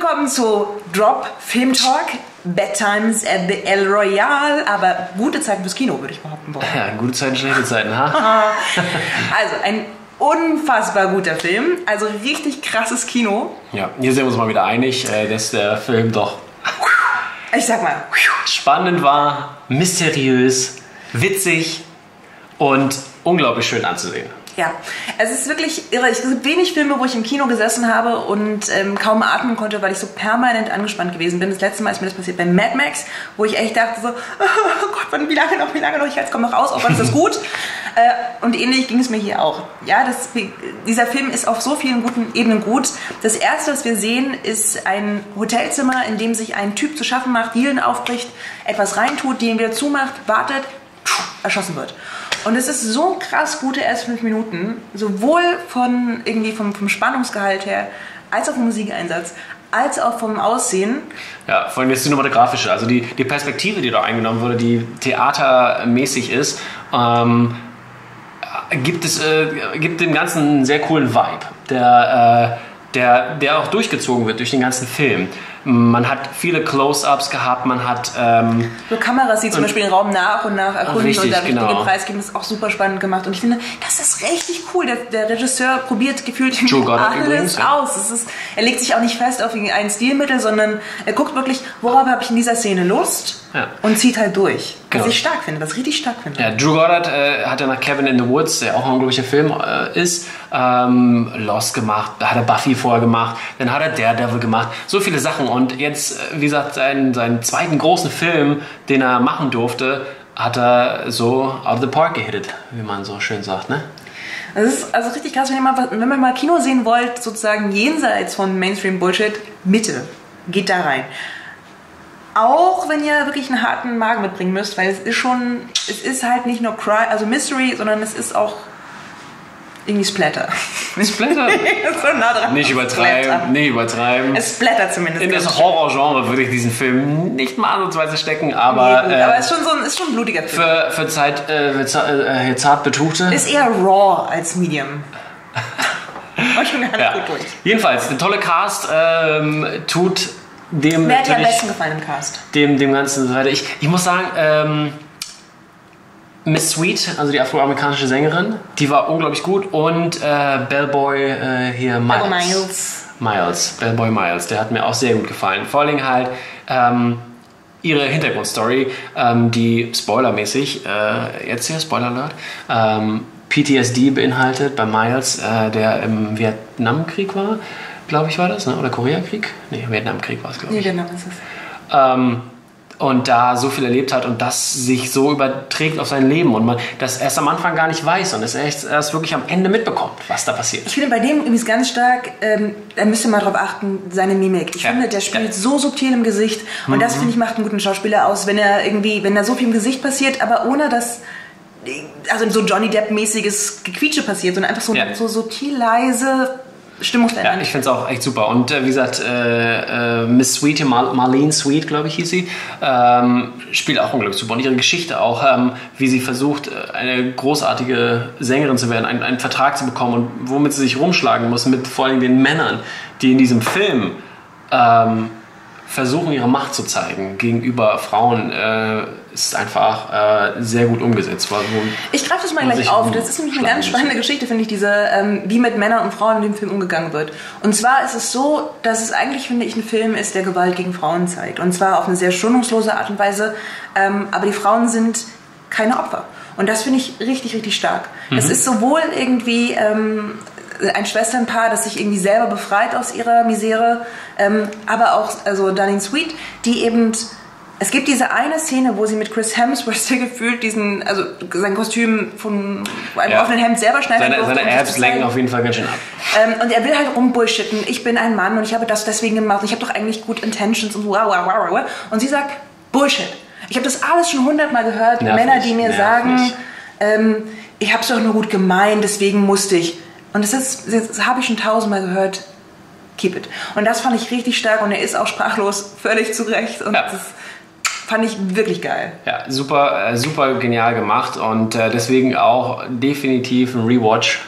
willkommen zu Drop Film Talk. Bedtimes at the El Royale, aber gute Zeiten fürs Kino, würde ich behaupten wollen. Ja, gute Zeiten, schlechte Zeiten, ha? also ein unfassbar guter Film, also richtig krasses Kino. Ja, hier sind wir uns mal wieder einig, äh, dass der Film doch Ich sag mal, spannend war, mysteriös, witzig und unglaublich schön anzusehen. Ja, es ist wirklich irre. Es gibt wenig Filme, wo ich im Kino gesessen habe und ähm, kaum atmen konnte, weil ich so permanent angespannt gewesen bin. Das letzte Mal ist mir das passiert bei Mad Max, wo ich echt dachte so, oh Gott, wann, wie lange noch, wie lange noch, ich jetzt komme noch raus, oh Gott, ist das gut? äh, und ähnlich ging es mir hier auch. Ja, das, dieser Film ist auf so vielen guten Ebenen gut. Das erste, was wir sehen, ist ein Hotelzimmer, in dem sich ein Typ zu schaffen macht, Dielen aufbricht, etwas reintut, den wieder zumacht, wartet, pff, erschossen wird. Und es ist so krass gute erste fünf Minuten, sowohl von irgendwie vom, vom Spannungsgehalt her, als auch vom Musikeinsatz, als auch vom Aussehen. Ja, vor allem das Cinematografische, also die, die Perspektive, die da eingenommen wurde, die theatermäßig ist, ähm, gibt, es, äh, gibt dem Ganzen einen sehr coolen Vibe, der, äh, der, der auch durchgezogen wird durch den ganzen Film. Man hat viele Close-Ups gehabt, man hat... Ähm, So Kameras, die zum Beispiel den Raum nach und nach erkunden Richtig, und da richtige genau. Preis geben, ist auch super spannend gemacht. Und ich finde, das ist richtig cool. Der, der Regisseur probiert gefühlt alles ja. aus. Ist, er legt sich auch nicht fest auf ein Stilmittel, sondern er guckt wirklich, worauf habe ich in dieser Szene Lust Ja. und zieht halt durch. Genau. Was ich stark finde, was ich richtig stark finde. Ja, Drew Goddard äh, hat ja nach Cabin in the Woods, der auch ein unglaublicher Film äh, ist, ähm, Lost gemacht, da hat er Buffy vorher gemacht, dann hat er Daredevil gemacht, so viele Sachen. Und jetzt, äh, wie gesagt, seinen, seinen zweiten großen Film, den er machen durfte, hat er so out of the park gehittet, wie man so schön sagt, ne? Das ist also richtig krass, wenn ihr, mal, wenn ihr mal Kino sehen wollt, sozusagen jenseits von Mainstream-Bullshit, Mitte. Geht da rein. Auch wenn ihr wirklich einen harten Magen mitbringen müsst, weil es ist schon, es ist halt nicht nur Cry, also Mystery, sondern es ist auch irgendwie Splatter. Splatter? so nah dran. nicht Splatter. übertreiben, nicht übertreiben. Es splattert zumindest. In ganz das. Horrorgenre würde ich diesen Film nicht mal ansatzweise stecken, Nee, aber, gut, äh, aber es ist schon so ein, ist schon ein blutiger Film. für, für Zeit, äh, für za- äh, zart betuchte. Ist eher raw als medium. Und schon nicht Ja. gut durch. Jedenfalls, der tolle Cast ähm, tut dem Wer hat dir am besten gefallen im Cast? dem, dem Ganzen so weiter. Ich, ich muss sagen, ähm, Miss Sweet, also die afroamerikanische Sängerin, die war unglaublich gut und äh, Bellboy äh, hier Miles. Aber Miles. Miles, Bellboy Miles, der hat mir auch sehr gut gefallen. Vor allen Dingen halt ähm, ihre Hintergrundstory, ähm, die spoilermäßig, äh, jetzt hier Spoiler Alert, ähm, PTSD beinhaltet bei Miles, äh, der im Vietnamkrieg war, glaube ich war das, ne? oder Koreakrieg? Nee, Vietnamkrieg war es, glaube Nee, ich. genau, ist es. Und da so viel erlebt hat und das sich so überträgt auf sein Leben und man das erst am Anfang gar nicht weiß und es erst, erst wirklich am Ende mitbekommt, was da passiert. Ich finde bei dem übrigens ganz stark, ähm, da müsst ihr mal drauf achten, seine Mimik. Ich Ja. finde, der spielt Ja. so subtil im Gesicht und das finde ich macht einen guten Schauspieler aus, wenn er irgendwie, wenn da so viel im Gesicht passiert, aber ohne dass also so Johnny Depp-mäßiges Gequietsche passiert, sondern einfach so, Ja. so subtil leise Stimmungsländer. Ja, ich finde es auch echt super. Und äh, wie gesagt, äh, äh, Miss Sweet, Mar Marlene Sweet, glaube ich, hieß sie, ähm, spielt auch unglaublich super. Und ihre Geschichte auch, ähm, wie sie versucht, äh, eine großartige Sängerin zu werden, einen, einen Vertrag zu bekommen und womit sie sich rumschlagen muss, mit vor allem den Männern, die in diesem Film ähm, versuchen, ihre Macht zu zeigen gegenüber Frauen, äh, ist einfach äh, sehr gut umgesetzt. Wo- Ich greife das mal gleich auf. Das ist nämlich eine ganz spannende Geschichte, finde ich, diese, ähm, wie mit Männern und Frauen in dem Film umgegangen wird. Und zwar ist es so, dass es eigentlich, finde ich, ein Film ist, der Gewalt gegen Frauen zeigt. Und zwar auf eine sehr schonungslose Art und Weise. Ähm, aber die Frauen sind keine Opfer. Und das finde ich richtig, richtig stark. Es ist sowohl irgendwie ähm, ein Schwesternpaar, das sich irgendwie selber befreit aus ihrer Misere, ähm, aber auch also Darlene Sweet, die eben es gibt diese eine Szene, wo sie mit Chris Hemsworth gefühlt diesen, also sein Kostüm von einem Ja. offenen Hemd selber schneiden seine seine Abs lenken auf jeden Fall ganz schön ab. Ähm, und er will halt rumbullshitten. Ich bin ein Mann und ich habe das deswegen gemacht. Ich habe doch eigentlich gut Intentions und wow, wow, wow, wow. Und sie sagt, Bullshit. Ich habe das alles schon hundertmal gehört. Nervig, Männer, die mir nervig. sagen, ähm, ich habe es doch nur gut gemeint, deswegen musste ich. Und das, ist, das habe ich schon tausendmal gehört. Keep it. Und das fand ich richtig stark und er ist auch sprachlos, völlig zurecht. Und Ja. das fand ich wirklich geil. Ja, super, äh, super genial gemacht und äh, deswegen auch definitiv ein Rewatch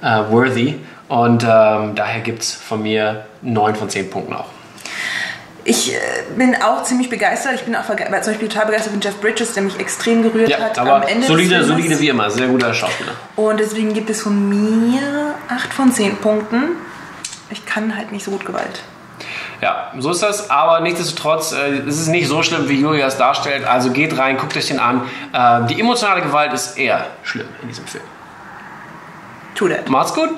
äh, worthy. Und ähm, daher gibt es von mir 9 von 10 Punkten auch. Ich äh, bin auch ziemlich begeistert. Ich bin auch zum Beispiel total begeistert von Jeff Bridges, der mich extrem gerührt Ja, hat aber am Ende solide, solide wie immer. Sehr guter Schauspieler. Und deswegen gibt es von mir 8 von 10 Punkten. Ich kann halt nicht so gut Gewalt. Ja, so ist das. Aber nichtsdestotrotz, äh, es ist nicht so schlimm, wie Julia es darstellt. Also geht rein, guckt euch den an. Äh, die emotionale Gewalt ist eher schlimm in diesem Film. Tu das. Macht's gut.